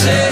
say